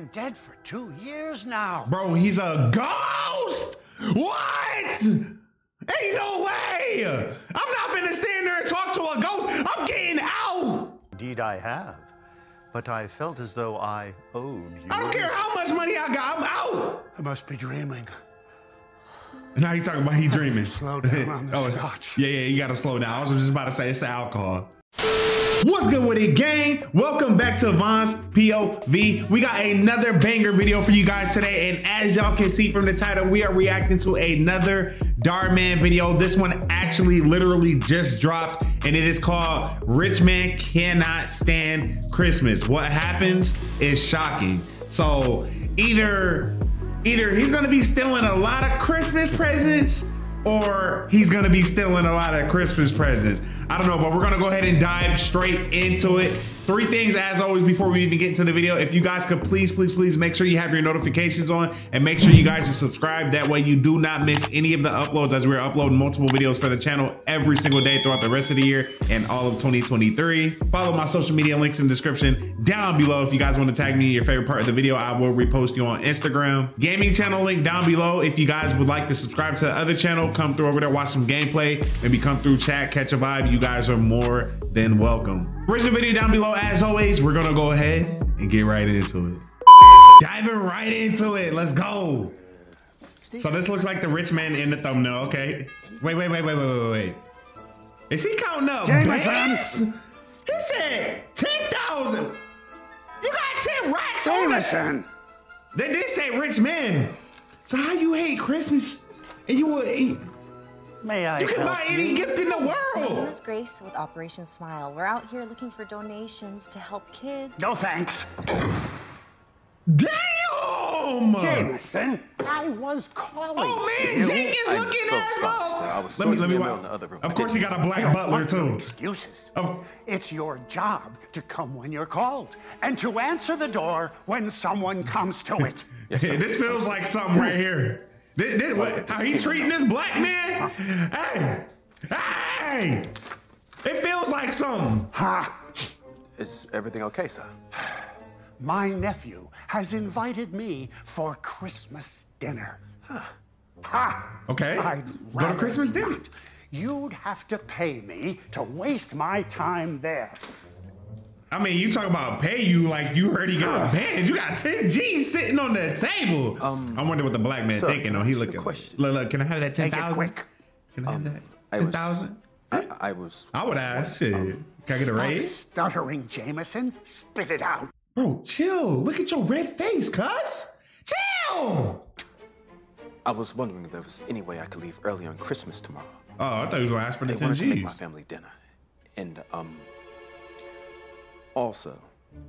been dead for two years now. Bro, he's a ghost! What? Ain't no way! I'm not gonna stand there and talk to a ghost. I'm getting out. Indeed, I have. But I felt as though I owed you. I don't care how much money I got. I'm out. I must be dreaming. Now you talking about he dreaming. Slow down on the Oh, scotch. Yeah, yeah, you gotta slow down. I was just about to say it's the alcohol. What's good with it, gang? Welcome back to Von's POV. We got another banger video for you guys today, and as y'all can see from the title, we are reacting to another Dhar Mann video. This one actually literally just dropped, and it is called Rich Man Cannot Stand Christmas. What happens is shocking. So either either he's gonna be stealing a lot of Christmas presents or he's gonna be stealing a lot of Christmas presents. I don't know, but we're gonna go ahead and dive straight into it. Three things, as always, before we even get into the video. If you guys could please, please, please make sure you have your notifications on and make sure you guys are subscribed. That way you do not miss any of the uploads as we're uploading multiple videos for the channel every single day throughout the rest of the year and all of 2023. Follow my social media links in the description down below. If you guys want to tag me in your favorite part of the video, I will repost you on Instagram. Gaming channel link down below. If you guys would like to subscribe to the other channel, come through over there, watch some gameplay, maybe come through chat, catch a vibe. You guys are more than welcome. Original video down below. As always, we're gonna go ahead and get right into it. Diving right into it. Let's go. So this looks like the rich man in the thumbnail. Okay. Wait, wait, wait, wait, wait, wait, wait. Is he counting up Jameson! He said 10,000. You got 10 racks on it. Jameson! They did say rich man. So how you hate Christmas and you will eat? May I You can help buy any you? gift in the world. My name world. is Grace with Operation Smile. We're out here looking for donations to help kids. No thanks. Damn! Jameson, I was calling. Oh man, you. Jake is I'm looking so at sorry, sir. Oh. I Let me let me your in the other room. Of course, he got a black butler too. Excuses. Of- It's your job to come when you're called and to answer the door when someone comes to it. Hey, this feels like something right here. This, this, what, how he treating this black man? Hey, hey! It feels like something. ha! Is everything okay, sir? My nephew has invited me for Christmas dinner. Ha! Okay. I'd Go to Christmas dinner. not. You'd have to pay me to waste my time there. I mean, you talk about pay you like you already got banned. You got 10 G's sitting on the table. Um, I wonder what the black man thinking though. He you looking. question? Look, look, can I have that Make it 10,000? quick. Can I have that? I was- 10,000? I, I was. I would ask. Shit. Can I get a raise? stuttering, Jameson. Spit it out. Bro, chill. Look at your red face, cuss. Chill. I was wondering if there was any way I could leave early on Christmas tomorrow. Oh, I thought he was gonna ask for the I 10 wanted to make my family dinner, and um. Also,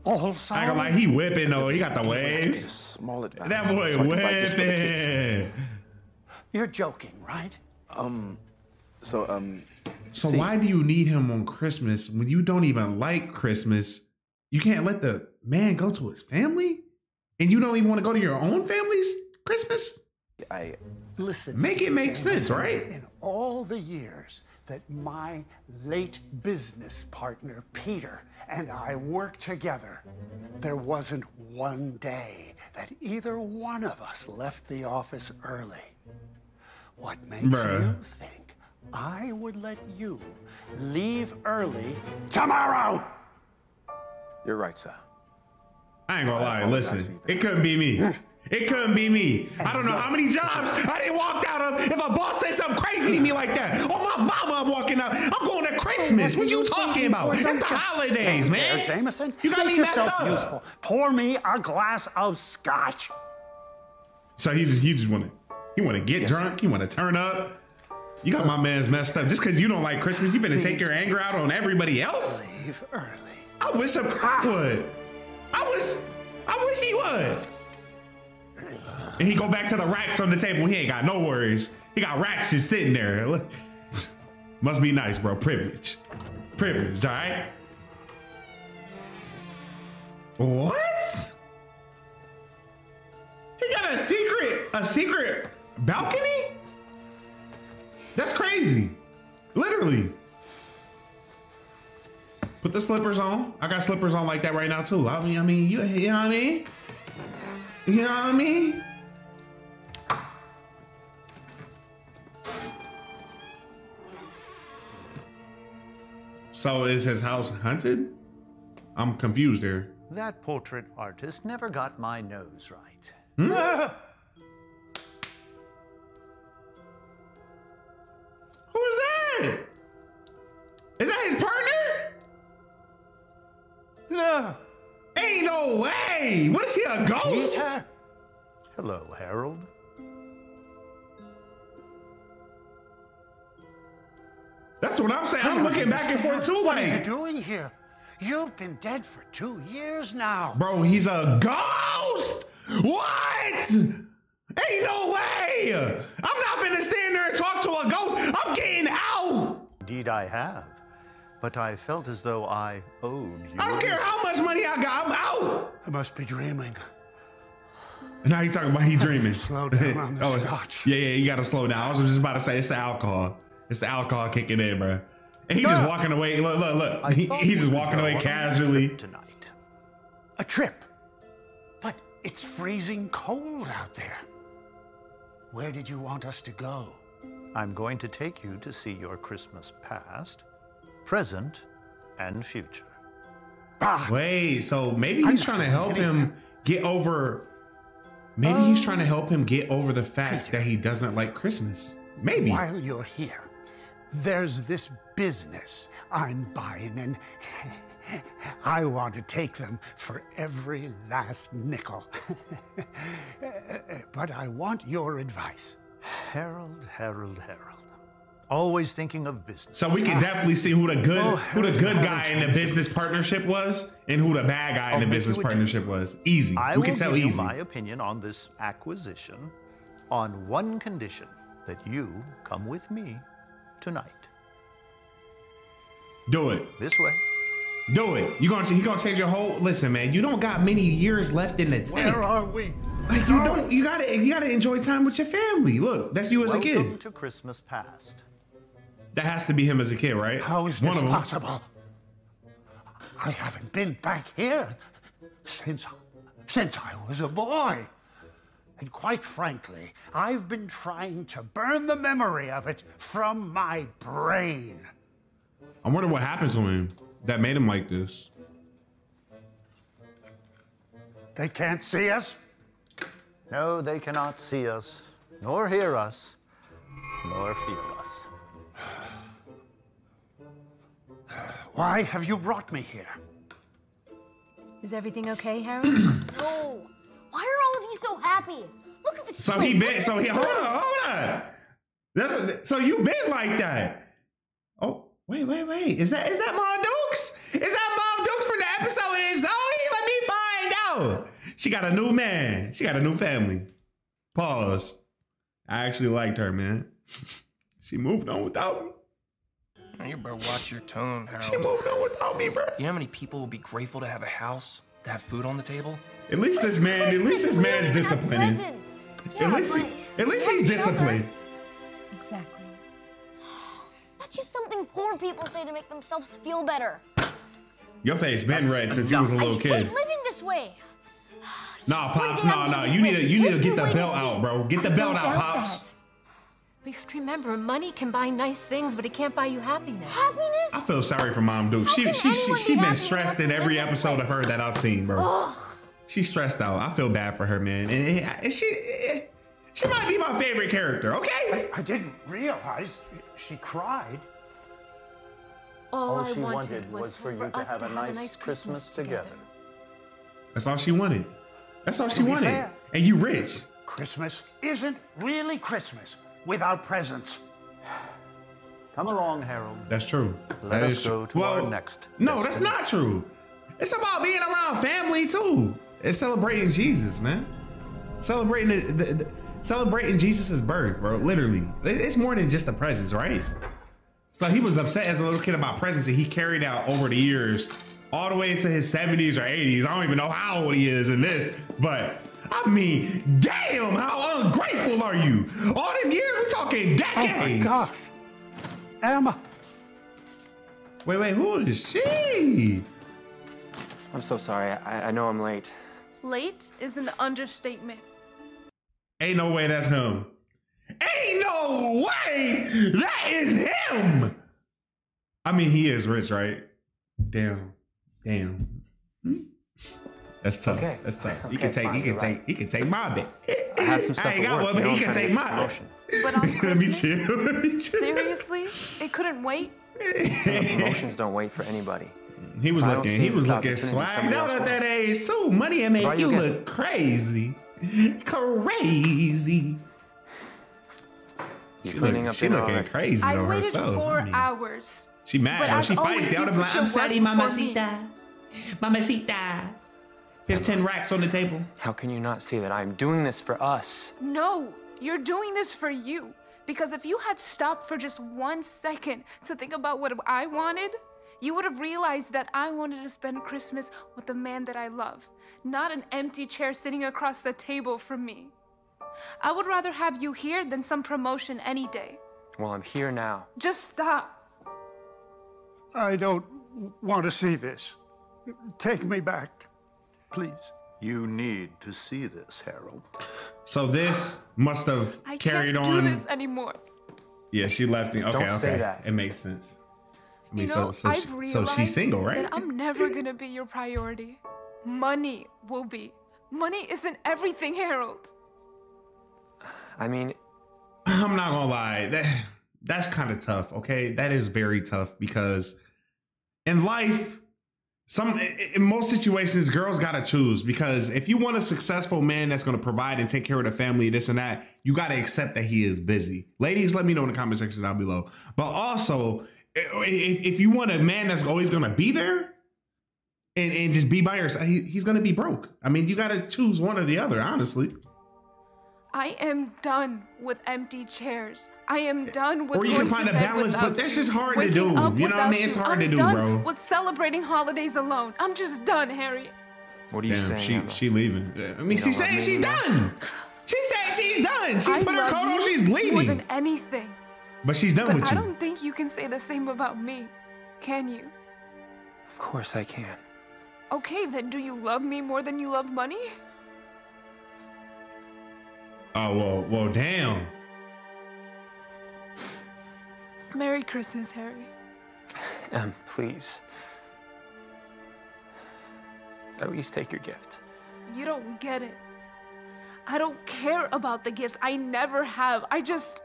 Also, I ain't gonna he whipping though. He got the any way I could get a waves. small advance. That boy I can buy gifts for the kids. whipping. you're joking, right? Um, so um, So See? why do you need him on Christmas when you don't even like Christmas? You can't let the man go to his family, and you don't even want to go to your own family's Christmas. I Listen. Make it make sense, right? In all the years that my late business partner, Peter, and I worked together, there wasn't one day that either one of us left the office early. What makes Bruh. you think I would let you leave early tomorrow? you're right, sir. I ain't gonna lie. Oh, listen, it couldn't be me. It couldn't be me. I don't know how many jobs I didn't walk out of. If a boss say something crazy to me like that, oh my mama, I'm walking out. I'm going to Christmas. What you talking about? It's the holidays, man. There, Jameson. You got Make me messed up. useful. Pour me a glass of scotch. So he just he just want to he want to get drunk. He want to turn up. You got my man's messed up. Just because you don't like Christmas, you finna take your anger out on everybody else. Leave early. I wish I ah. would. I wish. I wish he would. And he go back to the racks on the table. He ain't got no worries. He got racks just sitting there. Must be nice, bro. Privilege. Privilege, all right? What? He got a secret, a secret balcony? That's crazy. Literally. Put the slippers on. I got slippers on like that right now too. I mean, I mean, you, you know what I mean? You know what I mean? So is his house hunted? I'm confused there. That portrait artist never got my nose right. Who way. What is he, a ghost? Peter? Hello, Harold. That's what I'm saying. I'm looking back and forth too, What are you doing here? You've been dead for two years now. bro, he's a ghost. What? Ain't no way. I'm not gonna stand there and talk to a ghost. I'm getting out. Indeed, I have. But I felt as though I owed you. I don't care how much money I got. I'm out. I must be dreaming. Now you talking about he dreaming. Slow down oh, on the scotch. Yeah, yeah, you gotta slow down. I was just about to say it's the alcohol. It's the alcohol kicking in, bro. And he's just walking away. Look, look, look. He, he's just walking away on a casually. trip Tonight. A trip. But it's freezing cold out there. Where did you want us to go? I'm going to take you to see your Christmas past, present, and future. Ah, Wait, so maybe he's I'm trying to help doing him get over. Maybe he's trying to help him get over the fact that he doesn't like Christmas. Maybe. while you're here, there's this business I'm buying, and I want to take them for every last nickel. but I want your advice. Harold, Harold, Harold. Always thinking of business. So we can definitely see who the good Oh, who the good guy in the business partnership was and who the bad guy in I'll the business you partnership was. Easy. I we can tell you easy. my opinion on this acquisition on one condition that you come with me tonight. Do it. This way. Do it. You gonna he gonna change your whole listen, man. You don't got many years left in the tank. Where are we? Like you don't you gotta you gotta enjoy time with your family. Look, that's you as a kid. Welcome to Christmas past. That has to be him as a kid, right? How is One this possible? I haven't been back here since since I was a boy. And quite frankly, I've been trying to burn the memory of it from my brain. I wonder what happened to him that made him like this. They can't see us. No, they cannot see us, nor hear us, nor feel us. Why have you brought me here? Is everything okay, Harold? No. Why are all of you so happy? Look at this So place. he Look been so he hold on, hold on. That's so you been like that. Oh, wait, wait, wait. Is that is that Mom Dukes? Is that Mom Dukes from the episode is Zoe? Let me find out. She got a new man. She got a new family. Pause. I actually liked her, man. she moved on without me. You better watch your tone, Harold. She Harold. moved on without me, bro. You know how many people will be grateful to have a house, to have food on the table? At least this man, at least this man's don't even have disciplining. At least, at least he's disciplined. exactly. That's just something poor people say to make themselves feel better. Your face been red since you was a little I kid. hate living this way. Nah, pops, One day no, no. You need to, you need to get you the belt out, bro. Get the I belt out, pops. that. But you have to remember, money can buy nice things, but it can't buy you happiness. Happiness? I feel sorry for Mom Duke. She can she she, she been stressed in every episode way? of her that I've seen, bro. She's stressed out. I feel bad for her, man. And, and she eh, she might be my favorite character. Okay. I didn't realize she cried. All, All I she wanted, wanted was, was for you us to have a nice Christmas, Christmas together. That's all she wanted. That's all she To be wanted. fair. And you rich. Christmas isn't really Christmas without presents. Come along, Harold. That's true. Let That us is true. go to our next No, that's not true. It's about being around family too. It's celebrating Jesus, man. Celebrating the, the, the- celebrating Jesus' birth, bro. Literally, it's more than just the presents, right? So he was upset as a little kid about presents that he carried out over the years, all the way into his 70s or 80s. I don't even know how old he is in this, but I mean, damn, how ungrateful are you? All them years, we're talking decades. Oh my gosh. Emma. Wait, wait, who is she? I'm so sorry. I, I know I'm late. Late is an understatement. Ain't no way that's him. Ain't no way that is him. I mean, he is rich, right? Damn, damn. Hmm? That's tough. Okay. That's tough. he can take. fine, he can take. right. He can take my bit. I have some stuff I ain't got work, one, but know, he can take get mine. But on Let me Christmas, chill. Let me chill. seriously, it couldn't wait. Promotions don't wait for anybody. He was If I don't looking. He was looking opportunity, swagged out at that age. So money and make you you look crazy, crazy. You She, cleaning look, up she dinner looking already? crazy I though waited herself. four I mean, hours. She mad But She fights. feisty. you I would have been put like, your I'm work sorry, before me." mamacita. Mamacita. Here's 10 racks on the table. How can you not see that I'm doing this for us? No, you're doing this for you. Because if you had stopped for just one second to think about what I wanted, you would have realized that I wanted to spend Christmas with the man that I love, not an empty chair sitting across the table from me. I would rather have you here than some promotion any day. Well, I'm here now. Just stop. I don't want to see this. Take me back, please. You need to see this, Harold. So this must have I carried can't on. do this anymore. Yeah, she left me. Okay, Don't okay. say that. It makes sense. I mean, You know, so, so, I've she- so she's single, right? that I'm never gonna be your priority. Money will be. Money isn't everything, Harold. I mean, I'm not gonna lie. That that's kind of tough. Okay, that is very tough because in life, some in most situations, girls gotta choose because if you want a successful man that's gonna provide and take care of the family, this and that, you gotta accept that he is busy. Ladies, let me know in the comment section down below. But also, if, if you want a man that's always gonna be there. And, and just be by your side. He, he's gonna be broke. I mean, you gotta choose one or the other, honestly. I am done with empty chairs. I am done with Or you can find a balance, but without that's just hard to do. You know what I mean? It's hard to I'm do, done bro. With celebrating holidays alone. I'm just done, Harry. what are you Damn, saying? she Emma? she leaving. I mean, You she's saying she's done. She saying she's done. She's I put her coat on. you She's More leaving. than anything. But she's done But with I you. I don't think you can say the same about me. Can you? Of course I can. Okay, then do you love me more than you love money? Oh well, well, damn. Merry Christmas, Harry. Em, um, please. At least take your gift. You don't get it. I don't care about the gifts. I never have. I just.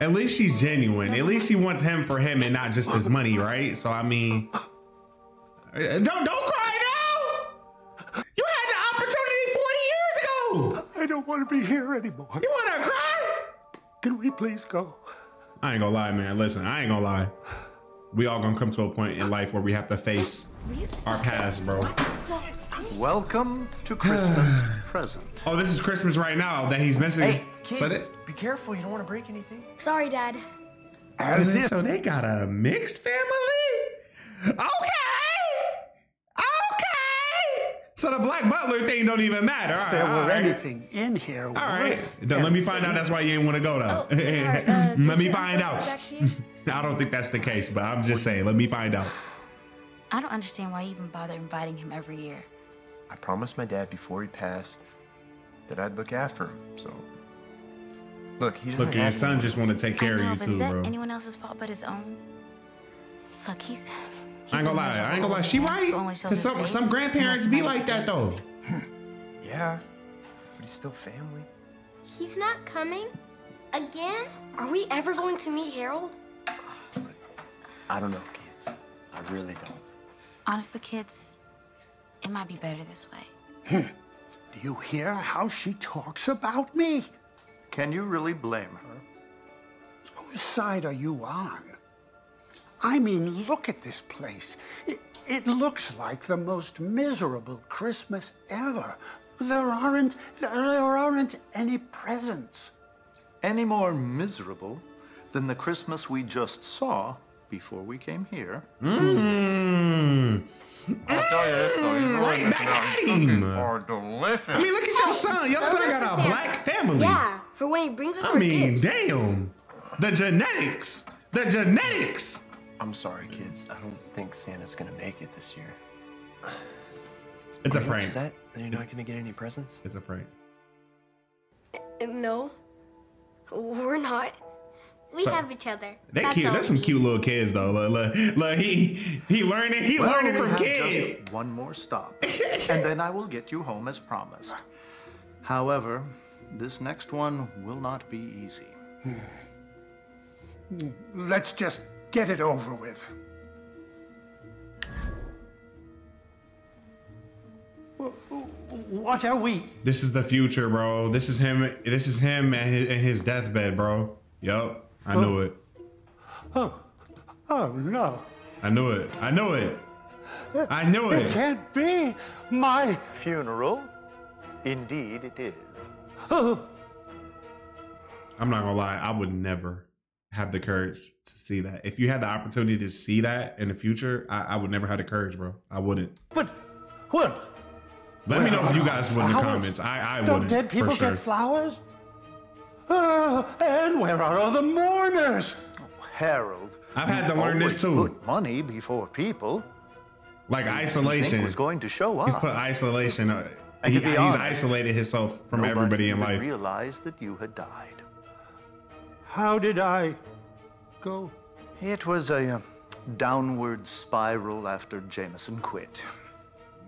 At least she's genuine. At least she wants him for him and not just his money, right? So I mean, don't don't cry want to be here anymore. You wanna cry? Can we please go? I ain't gonna lie, man. Listen, I ain't gonna lie. We all gonna come to a point in life where we have to face our past, bro. Welcome to Christmas present. Oh, this is Christmas right now that he's missing. Hey, kids, So, that, be careful. You don't want to break anything. Sorry, Dad. As if so they got a mixed family? Okay. Okay. So the black butler thing don't even matter. All right. there all were right. anything in here. All right. worth let me find out. That's why you ain't want to go though. Oh, sweetheart, uh, let me find out. go back to you? I don't think that's the case, but I'm just saying. Let me find out. I don't understand why you even bother inviting him every year. I promised my dad before he passed that I'd look after him. So, look, he doesn't Look, your son just want to take care I know, of but you is that bro. anyone else's fault but his own? Look, he's. He's I ain't gonna lie. I ain't gonna lie. She right. who only shows 'Cause some some grandparents be like that though. Hmm. Yeah, but he's still family. He's not coming? Again? Are we ever going to meet Harold? I don't know, kids. I really don't. Honestly, kids, it might be better this way. Hmm. Do you hear how she talks about me? Can you really blame her? Whose side are you on? I mean, look at this place. It, it looks like the most miserable Christmas ever. There aren't there aren't any presents. Any more miserable than the Christmas we just saw before we came here? Mmm. I'll tell you this though, these mm. Right Reese's back Nuts at him. are delicious. I mean, look at your son. Your son got a black family. Yeah, for when he brings us I our mean, gifts. damn. The genetics. The genetics. I'm sorry, kids. I don't think Santa's gonna make it this year. It's a Are you prank. upset that you're not gonna get any presents? It's a prank. No, we're not. We So- have each other. They That's cute. all That's some need. cute little kids though. Look, look, look he he learning. He Well, learning from kids. Just one more stop, and then I will get you home as promised. However, this next one will not be easy. Let's just get it over with. What are we? This is the future, bro. This is him. This is him at his, in his deathbed, bro. Yup, I knew it. Oh, oh no. I knew it. I knew it. I knew It it. can't be my Funeral? Indeed, it is. Oh, I'm not gonna lie. I would never have the courage to see that. If you had the opportunity to see that in the future, I, I would never have the courage, bro. I wouldn't. but what? Let me know if you guys would in the comments. I, I Don't wouldn't. dead people for sure. get flowers? Oh, and where are all the mourners? Harold. I've had to you learn this too. Put money before people. Like You isolation. was going to show up. He's put isolation. uh, And he- to be he's honest, isolated himself from everybody in even life. realized that you had died. How did I go? It was a uh, downward spiral after Jameson quit.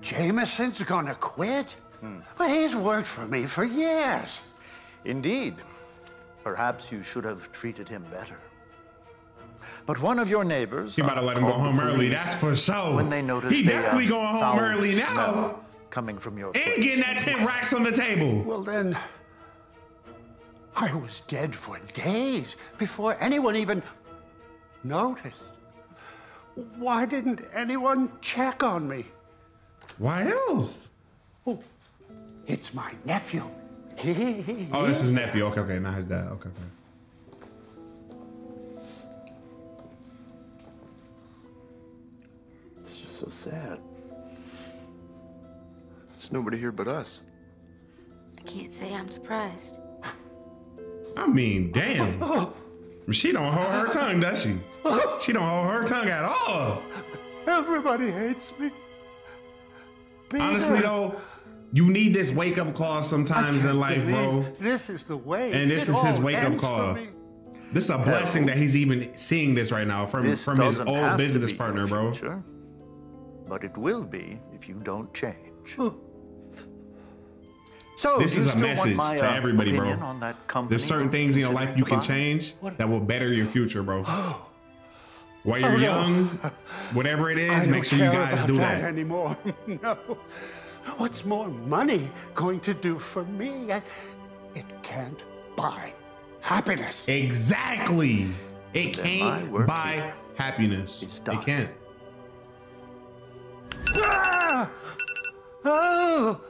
Jameson's gonna quit? Hmm. Well, he's worked for me for years. Indeed. Perhaps you should have treated him better. But one of your neighbors. You about to uh, let him go home early. That's for sure. When they noticed He a, definitely uh, going home early now. Coming from your And place. getting that 10 racks on the table. Well, then, I was dead for days before anyone even noticed. Why didn't anyone check on me? Why else? Oh, it's my nephew. Oh, this is nephew. Okay, okay, now his dad. Okay, okay. It's just so sad. There's nobody here but us. I can't say I'm surprised. I mean, damn. She don't hold her tongue, does she? She don't hold her tongue at all. Everybody hates me. Honestly, though, you need this wake up call sometimes in life, bro. This is the way. And this it is his wake up call. This is a blessing that he's even seeing this right now from This from his old business partner, bro. future, But it will be if you don't change. So This is a message my, to uh, everybody, bro. On that company There's certain things in your life you can change that will better your future, bro. While you're Oh, no. young, whatever it is, make sure you guys do that that. anymore. no. What's more money going to do for me? I, it can't buy happiness. Exactly. It Then can't buy happiness. It can't. Ah! Oh!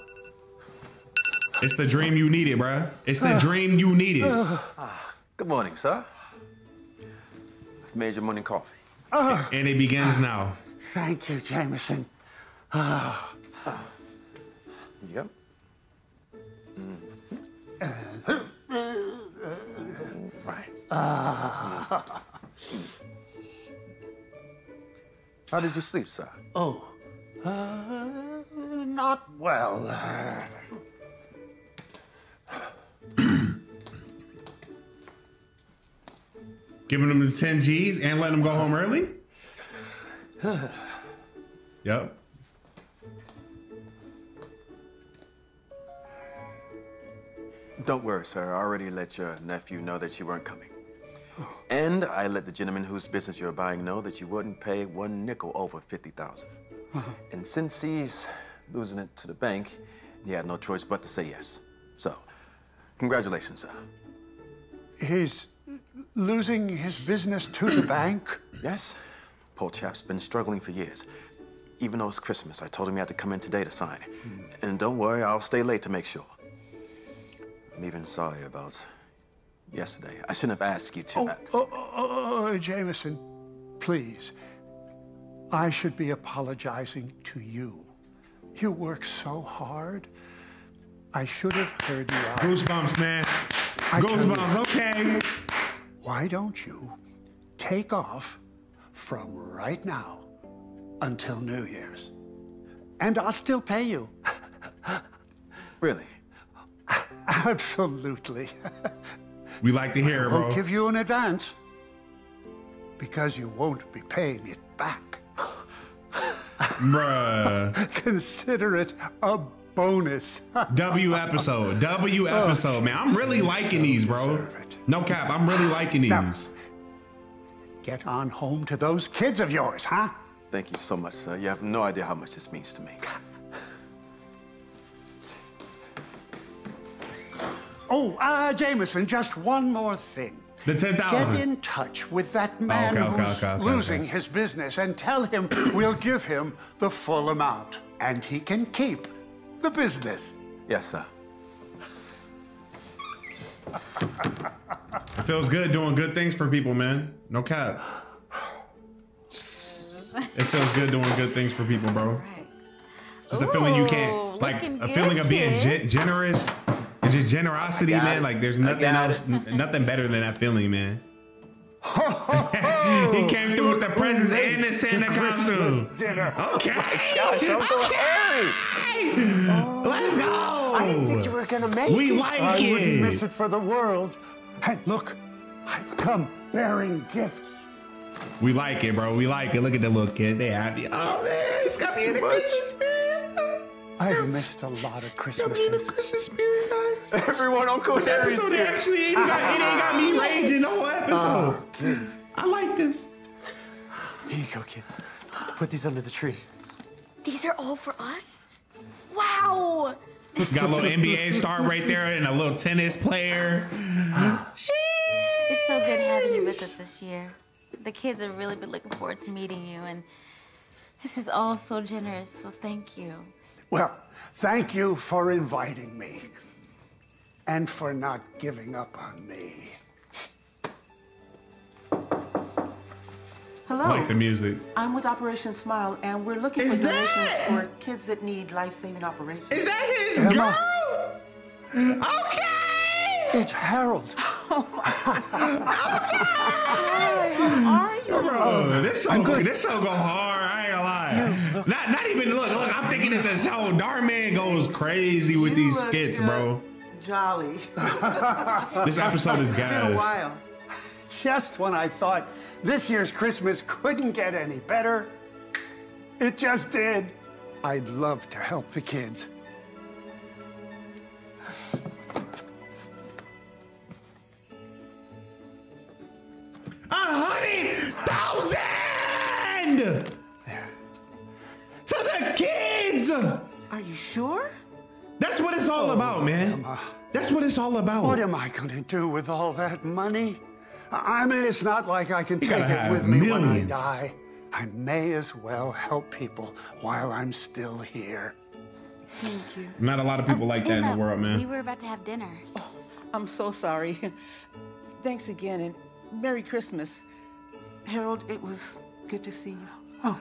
It's the dream you needed, bruh. It's the dream you needed. Good morning, sir. I've made your morning coffee. And it begins now. Thank you, Jameson. Yep. Right. Ah. How did you sleep, sir? Oh, uh, not well. Giving them the 10 G's and letting them go home early? Yep. Don't worry, sir. I already let your nephew know that you weren't coming. And I let the gentleman whose business you're buying know that you wouldn't pay one nickel over 50000 And since he's losing it to the bank, he had no choice but to say yes. So, congratulations, sir. He's losing his business to the bank. Yes? Poor chap's been struggling for years. Even though it's Christmas, I told him he had to come in today to sign. Hmm. And don't worry, I'll stay late to make sure. I'm even sorry about yesterday. I shouldn't have asked you to. Oh, oh oh, oh, oh, oh, Jameson, please. I should be apologizing to you. You work so hard. I should have heard you out. Goosebumps, man. I Goosebumps, okay. Why don't you take off from right now until New Year's? And I'll still pay you. Really? Absolutely. We like to hear it, I won't give you an advance because you won't be paying it back. Bruh. Consider it a bonus. W episode. W Oh, episode, man. I'm really liking these, bro. No cap. I'm really liking these. Get on home to those kids of yours, huh? Thank you so much, sir. You have no idea how much this means to me. Oh, uh, Jameson, just one more thing. The 10,000. Get in touch with that man okay, okay, who's okay, okay, losing okay. his business and tell him we'll give him the full amount and he can keep the business. Yes, sir. It feels good doing good things for people, man. No cap. It feels good doing good things for people, bro. Just a feeling you can't, like, a feeling of being gen- generous and just generosity, man. it. Like, there's nothing else, nothing better than that feeling, man. he came through with the presents and the Santa costume. Dinner. Okay. Oh gosh, I'm so okay. Let's go. I didn't think you were gonna make We it. like I it. wouldn't miss it for the world. And look, I've come bearing gifts. We like it, bro. We like it. Look at the little kids. They happy. Oh man, it's got me in the Christmas spirit. I've missed a lot of Got me in the Christmas spirit. Everyone on Coast This episode actually ain't got, it ain't got me raging the whole episode. Oh, kids. I like this. Here you go, kids. Put these under the tree. These are all for us? Wow! Got a little NBA star right there and a little tennis player. It's so good having you with us this year. The kids have really been looking forward to meeting you, and this is all so generous, so thank you. Well, thank you for inviting me and for not giving up on me. Hello. Like the music. I'm with Operation Smile, and we're looking Is for donations that- for kids that need life-saving operations. Is that his Emma. girl? Okay. It's Harold. Oh Hi, how are you? Bro, this song, this song go hard. I ain't gonna lie. Not, not even look. Look, I'm thinking it's a show. Dhar Mann goes crazy with You these skits, good. bro. Jolly. This episode is It's been a while. Just when I thought this year's Christmas couldn't get any better, it just did. I'd love to help the kids. A hundred thousand to the kids. Are you sure? That's what it's all about, man. That's what it's all about. What am I going to do with all that money? I I mean, it's not like I can You take it have with me when I die. I may as well help people while I'm still here. Thank you. Not a lot of people like that in the world, man. We were about to have dinner. Oh, I'm so sorry. Thanks again, and Merry Christmas. Harold, it was good to see you. Oh.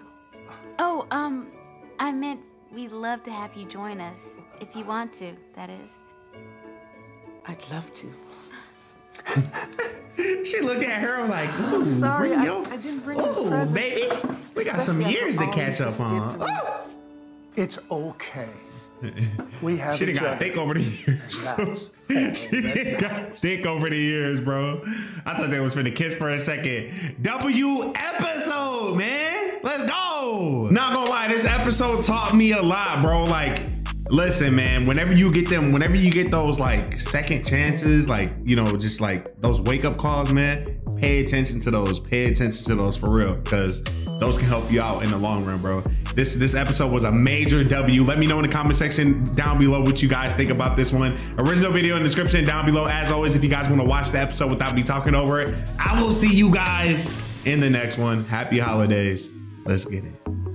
Oh, um, I meant we'd love to have you join us. If you want to, that is. I'd love to. She looked at her like, I'm sorry, I, I didn't bring the Ooh, presents. baby, we got some years to catch up on. for me. It's okay. We have She done each got other. thick over the years. That's she got thick over the years, bro. I thought they was finna kiss for a second. W episode, man. Let's go. Not gonna lie, this episode taught me a lot, bro. Like, listen, man. Whenever you get them, whenever you get those like second chances, like you know, just like those wake up calls, man. Pay attention to those. Pay attention to those for real, because those can help you out in the long run, bro. This this episode was a major W. Let me know in the comment section down below what you guys think about this one. Original video in the description down below. As always, if you guys want to watch the episode without me talking over it, I will see you guys in the next one. Happy holidays. Let's get it.